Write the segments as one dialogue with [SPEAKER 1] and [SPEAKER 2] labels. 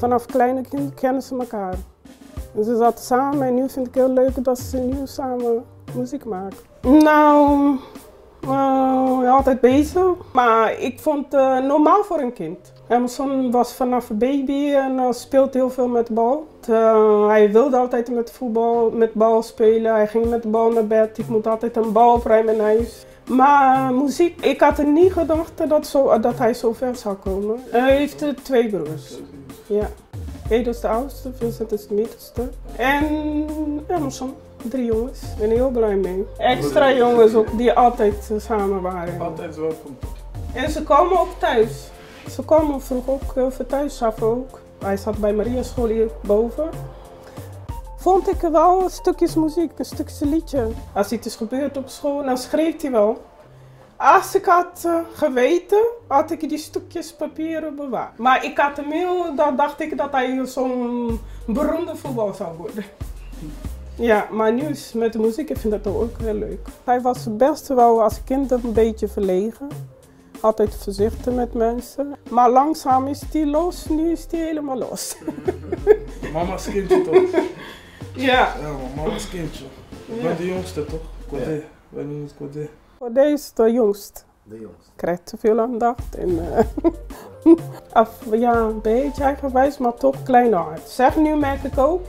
[SPEAKER 1] vanaf kleine kind kennen ze elkaar. En ze zaten samen en nu vind ik heel leuk dat ze nu samen muziek maken. Nou, uh, altijd bezig. Maar ik vond het uh, normaal voor een kind. Emerson was vanaf baby en uh, speelt heel veel met bal. hij wilde altijd met voetbal, met bal spelen. Hij ging met de bal naar bed. Ik moet altijd een bal opruimen in huis. Maar muziek, ik had er niet gedacht dat, zo, dat hij zo ver zou komen. Hij heeft twee broers. Ja. Edo is de oudste, Vincent is de middelste. En Emerson, drie jongens. Ik ben heel blij mee. Extra jongens ook die altijd samen waren.
[SPEAKER 2] Altijd welkom.
[SPEAKER 1] En ze komen ook thuis. Ze komen vroeg ook heel veel thuis af ook. Hij zat bij Maria school hier boven. Vond ik wel stukjes muziek, een stukje liedje. Als iets is gebeurd op school, dan schreef hij wel. Als ik had uh, geweten, had ik die stukjes papieren bewaard. Maar ik had hem heel, dan dacht ik dat hij zo'n beroemde voetbal zou worden. Ja, maar nu is met de muziek, ik vind dat ook heel leuk. Hij was best wel als kind een beetje verlegen. Altijd voorzichtig met mensen. Maar langzaam is hij los, nu is hij helemaal los.
[SPEAKER 2] Mama's kindje toch?
[SPEAKER 1] Ja.
[SPEAKER 2] Ja, mama's kindje. Ik ben de jongste toch? Kodé. Ja. Wij noemen het Kodé.
[SPEAKER 1] Kodé is de jongste.
[SPEAKER 3] De jongste.
[SPEAKER 1] Krijgt te veel aandacht. En, uh, af, ja, een beetje eigenwijs, maar toch klein hart. Zeg nu merk ik ook.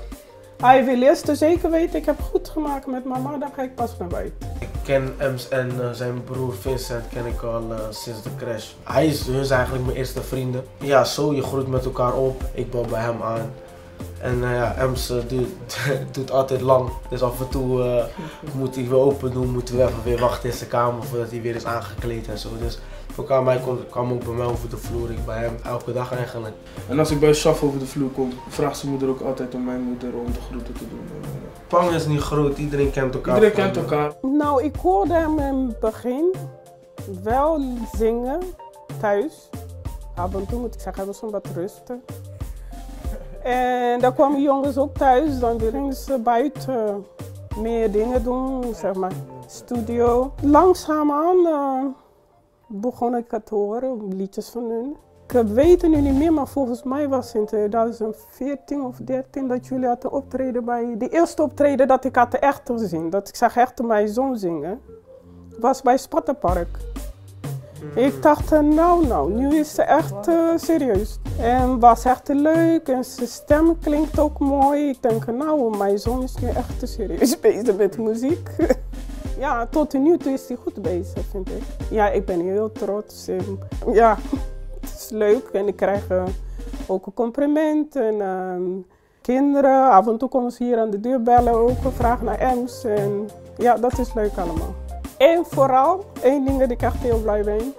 [SPEAKER 1] Hij wil eerst er zeker weten, ik heb goed gemaakt met mama, dan ga ik pas naar buiten.
[SPEAKER 3] Ik ken Ems en uh, zijn broer Vincent ken ik al uh, sinds de crash. Hij is, hun is eigenlijk mijn eerste vrienden. Ja, zo, je groeit met elkaar op. Ik bouw bij hem aan. En uh, ja, Ems doet, doet, altijd lang. Dus af en toe moet hij weer open doen, moeten we even weer wachten in zijn kamer voordat hij weer is aangekleed en zo. Dus voor kwam, kwam ook bij mij over de vloer, ik bij hem elke dag eigenlijk.
[SPEAKER 2] En als ik bij Shaf over de vloer kom, vraagt zijn moeder ook altijd om mijn moeder om de groeten te doen.
[SPEAKER 3] Pang is niet groot, iedereen kent elkaar.
[SPEAKER 2] Iedereen kent elkaar.
[SPEAKER 1] Nou, ik hoorde hem in het begin wel zingen thuis. Af en toe moet ik zeggen, hij was wat rusten. En dan kwamen jongens ook thuis, dan gingen ze buiten meer dingen doen, zeg maar, studio. Langzaamaan uh, begon ik het te horen, liedjes van hun. Ik weet het nu niet meer, maar volgens mij was het in 2014 of 2013 dat jullie hadden optreden bij... De eerste optreden dat ik had echt gezien, dat ik zag echt mijn zoon zingen, was bij Spattenpark. Ik dacht, nou, nou, nu is ze echt uh, serieus. En was echt leuk en zijn stem klinkt ook mooi. Ik denk, nou, mijn zoon is nu echt serieus bezig met muziek. ja, tot nu toe is hij goed bezig, vind ik. Ja, ik ben heel trots. Ja, het is leuk en ik krijg uh, ook een compliment. En uh, kinderen, af en toe komen ze hier aan de deur bellen, ook vragen naar Ems. En ja, dat is leuk allemaal. En vooral, één ding dat ik echt heel blij ben,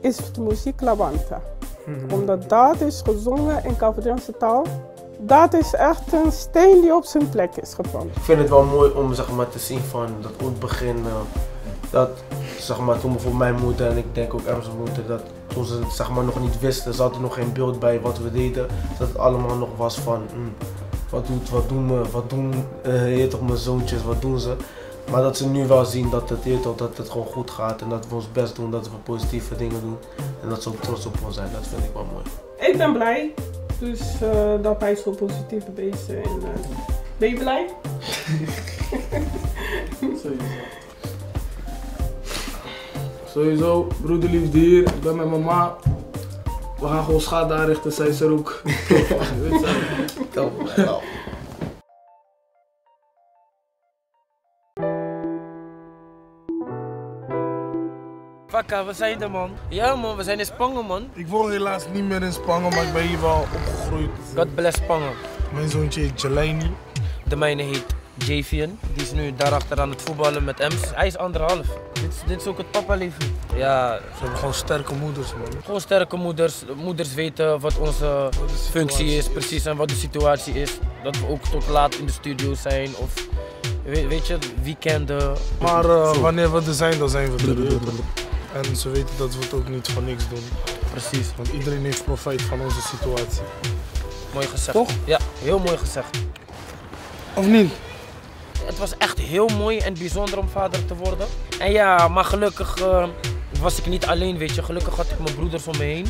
[SPEAKER 1] is de muziek Lawanta. Mm -hmm. Omdat dat is gezongen in Cavadense taal. Dat is echt een steen die op zijn plek is gevallen.
[SPEAKER 3] Ik vind het wel mooi om zeg maar, te zien van dat op het begin, uh, dat zeg maar, toen bijvoorbeeld mijn moeder en ik denk ook Em's moeder, dat toen ze het zeg maar, nog niet wisten, ze hadden nog geen beeld bij wat we deden, dat het allemaal nog was van mm, wat, doet, wat doen we, wat doen uh, toch mijn zoontjes, wat doen ze. Maar dat ze nu wel zien dat het, toch, dat het gewoon goed gaat en dat we ons best doen, dat we positieve dingen doen. En dat ze ook trots op ons zijn, dat vind ik wel mooi.
[SPEAKER 1] Ik ben blij dus, uh, dat hij zo positief bezig is. En, uh, ben je blij?
[SPEAKER 2] Sowieso. Sowieso, broederliefde hier, ik ben met mama. We gaan gewoon schade aanrichten, zij is er ook.
[SPEAKER 3] Je wel.
[SPEAKER 4] Fakka, we zijn er man. Ja man, we zijn in Spangen man.
[SPEAKER 2] Ik woon helaas niet meer in Spangen, maar ik ben hier wel opgegroeid.
[SPEAKER 4] God bless Spangen.
[SPEAKER 2] Mijn zoontje heet Jelani.
[SPEAKER 4] De mijne heet Javian. Die is nu daarachter aan het voetballen met Ems. Hij is anderhalf. Dit, is, dit is ook het papa-leven. Ja.
[SPEAKER 2] Ze hebben gewoon sterke moeders man.
[SPEAKER 4] Gewoon sterke moeders. Moeders weten wat onze functie is precies en wat de situatie is. Dat we ook tot laat in de studio zijn of weet, weet je, weekenden.
[SPEAKER 2] Maar uh, wanneer we er zijn, dan zijn we er. En ze weten dat we het ook niet voor niks doen.
[SPEAKER 4] Precies.
[SPEAKER 2] Want iedereen heeft profijt van onze situatie.
[SPEAKER 4] Mooi gezegd.
[SPEAKER 2] Toch?
[SPEAKER 4] Ja, heel mooi gezegd.
[SPEAKER 2] Of niet?
[SPEAKER 4] Het was echt heel mooi en bijzonder om vader te worden. En ja, maar gelukkig uh, was ik niet alleen, weet je. Gelukkig had ik mijn broeders om me heen.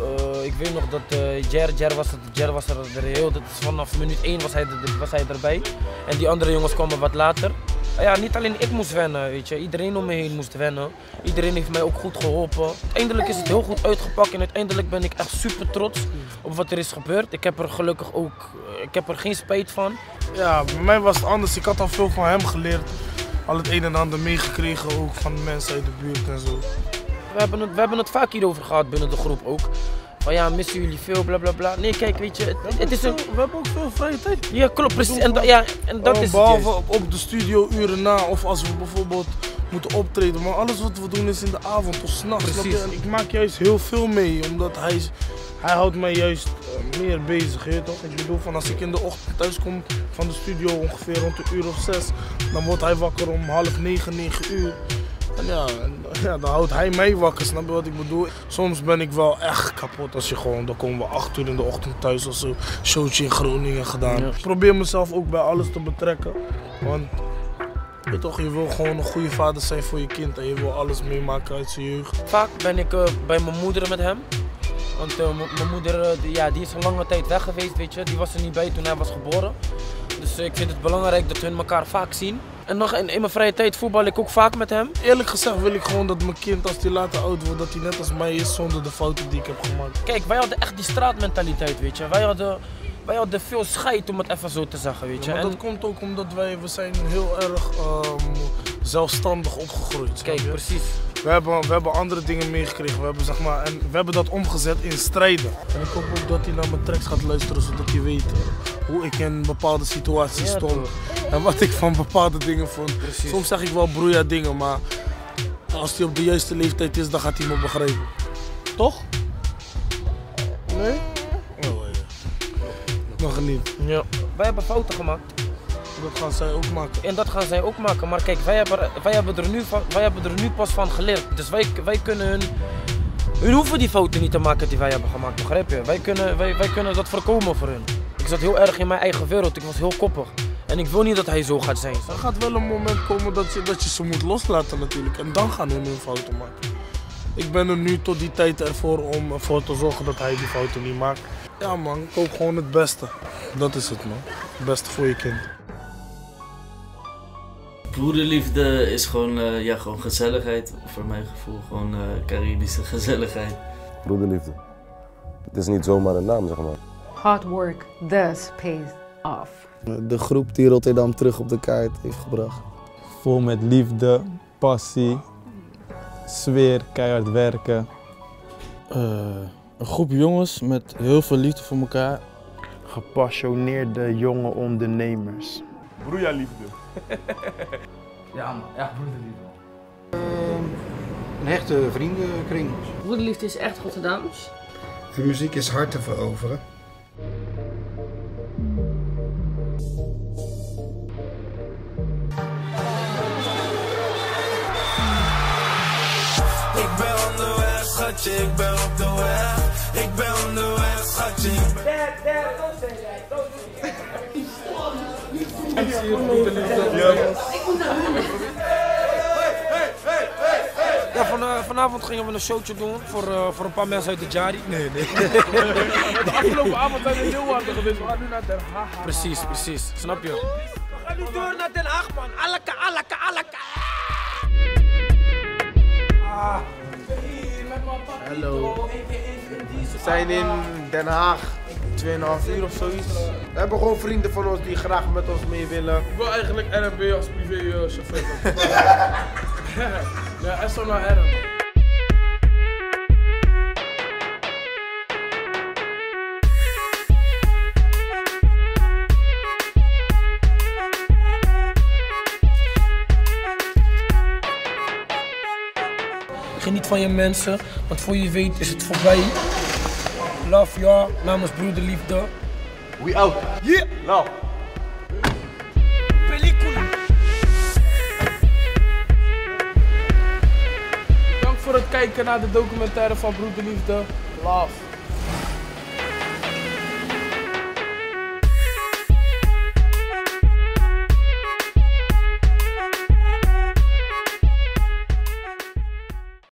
[SPEAKER 4] Eh, ik weet nog dat eh Jer, Jer, was, het, Jer was er, er heel, dat is vanaf minuut 1 was hij, er- was hij erbij. En die andere jongens kwamen wat later. Ja, niet alleen ik moest wennen, weet je. Iedereen om me heen moest wennen. Iedereen heeft mij ook goed geholpen. Uiteindelijk is het heel goed uitgepakt en uiteindelijk ben ik echt super trots op wat er is gebeurd. Ik heb er gelukkig ook, eh, ik heb er geen spijt van.
[SPEAKER 2] Ja, bij mij was het anders. Ik had al veel van hem geleerd. Al het een en ander meegekregen, ook van de mensen uit de buurt en zo.
[SPEAKER 4] We hebben, het, we hebben het vaak hierover gehad binnen de groep ook. Van ja, missen jullie veel, bla bla bla. Nee, kijk, weet je, het, het is een...
[SPEAKER 2] We hebben ook veel vrije tijd.
[SPEAKER 4] Ja, klopt, precies. En, da- ja, en dat
[SPEAKER 2] Eh,
[SPEAKER 4] is
[SPEAKER 2] Behalve op, op de studio uren na of als we bijvoorbeeld moeten optreden. Maar alles wat we doen is in de avond of s'nachts. ik maak juist heel veel mee, omdat hij, hij houdt mij juist eh, meer bezig. Je toch? Ik bedoel, van als ik in de ochtend thuis kom van de studio ongeveer rond een uur of zes, dan wordt hij wakker om half negen, negen uur. En ja, ja, dan houdt hij mij wakker, snap je wat ik bedoel? Soms ben ik wel echt kapot als je gewoon, dan komen we acht uur in de ochtend thuis of zo, showtje in Groningen gedaan.
[SPEAKER 4] Ja.
[SPEAKER 2] Ik probeer mezelf ook bij alles te betrekken, want je, toch, je wil gewoon een goede vader zijn voor je kind en je wil alles meemaken uit zijn jeugd.
[SPEAKER 4] Vaak ben ik eh, bij mijn moeder met hem. Want eh, mijn moeder eh, die, ja, die is een lange tijd weg geweest, weet je. Die was er niet bij toen hij was geboren. Dus ik vind het belangrijk dat hun elkaar vaak zien. En nog in, in mijn vrije tijd voetbal ik ook vaak met hem.
[SPEAKER 2] Eerlijk gezegd wil ik gewoon dat mijn kind, als hij later oud wordt, dat hij net als mij is zonder de fouten die ik heb gemaakt.
[SPEAKER 4] Kijk, wij hadden echt die straatmentaliteit, weet je. Wij hadden, wij hadden veel scheid om het even zo te zeggen, weet je.
[SPEAKER 2] Maar
[SPEAKER 4] En
[SPEAKER 2] dat komt ook omdat wij, we zijn heel erg ehm, zelfstandig opgegroeid.
[SPEAKER 4] kijk, precies.
[SPEAKER 2] We hebben, we hebben andere dingen meegekregen. We hebben, zeg maar, en we hebben dat omgezet in strijden. En ik hoop ook dat hij naar mijn tracks gaat luisteren, zodat hij weet hoe ik in bepaalde situaties
[SPEAKER 4] Ja,
[SPEAKER 2] stond.
[SPEAKER 4] toch.
[SPEAKER 2] En wat ik van bepaalde dingen vond.
[SPEAKER 4] Precies.
[SPEAKER 2] Soms zeg ik wel broeia dingen, maar als hij op de juiste leeftijd is, dan gaat hij me begrijpen. Toch? Nee? Oh, ja. Nog niet.
[SPEAKER 4] Ja. Wij hebben fouten gemaakt.
[SPEAKER 2] Dat gaan zij ook maken.
[SPEAKER 4] En dat gaan zij ook maken. Maar kijk, wij hebben, wij hebben, er, nu van, wij hebben er nu pas van geleerd. Dus wij, wij kunnen hun. Hun hoeven die fouten niet te maken die wij hebben gemaakt, begrijp je? Wij kunnen, wij, wij kunnen dat voorkomen voor hun. Ik zat heel erg in mijn eigen wereld, ik was heel koppig. En ik wil niet dat hij zo gaat zijn.
[SPEAKER 2] Er gaat wel een moment komen dat je, dat je ze moet loslaten natuurlijk. En dan gaan hun hun fouten maken. Ik ben er nu tot die tijd ervoor om ervoor te zorgen dat hij die fouten niet maakt. Ja man, koop gewoon het beste. Dat is het man. Het beste voor je kind.
[SPEAKER 5] Broederliefde is gewoon, eh, ja, gewoon gezelligheid. Voor mijn gevoel gewoon eh Caribische gezelligheid.
[SPEAKER 6] Broederliefde. Het is niet zomaar een naam, zeg maar.
[SPEAKER 7] Hard work does pay off.
[SPEAKER 8] De groep die Rotterdam terug op de kaart heeft gebracht.
[SPEAKER 9] Vol met liefde, passie, sfeer, keihard werken.
[SPEAKER 10] Eh, een groep jongens met heel veel liefde voor elkaar.
[SPEAKER 11] Gepassioneerde jonge ondernemers.
[SPEAKER 12] Broeierliefde.
[SPEAKER 13] Ja man, echt broederliefde.
[SPEAKER 14] Een hechte vriendenkring.
[SPEAKER 15] Broederliefde is echt Rotterdams.
[SPEAKER 14] De muziek is hard te veroveren.
[SPEAKER 16] Schatje, ik ben op de weg. Ik ben onderweg, schatje. Ik ben...
[SPEAKER 4] Ja, van, eh, vanavond gingen we een showtje doen voor, eh, voor een paar mensen uit de Jari. Nee, nee.
[SPEAKER 2] De afgelopen avond zijn we in Leeuwarden geweest. We gaan nu naar Den Haag.
[SPEAKER 4] Precies, precies. Snap je? We gaan nu door naar Den Haag, man. Alaka, alaka, alaka.
[SPEAKER 3] Hallo. We zijn in Den Haag. 2,5 uur of zoiets. We hebben gewoon vrienden van ons die graag met ons mee willen.
[SPEAKER 2] Ik wil eigenlijk RMB als privéchauffeur. ja, en zo naar RM.
[SPEAKER 4] Van je mensen, want voor je weet is het voorbij. Love ya, namens broederliefde.
[SPEAKER 3] We out.
[SPEAKER 4] Yeah.
[SPEAKER 3] Love.
[SPEAKER 4] Película.
[SPEAKER 2] Dank voor het kijken naar de documentaire van Broederliefde. Love.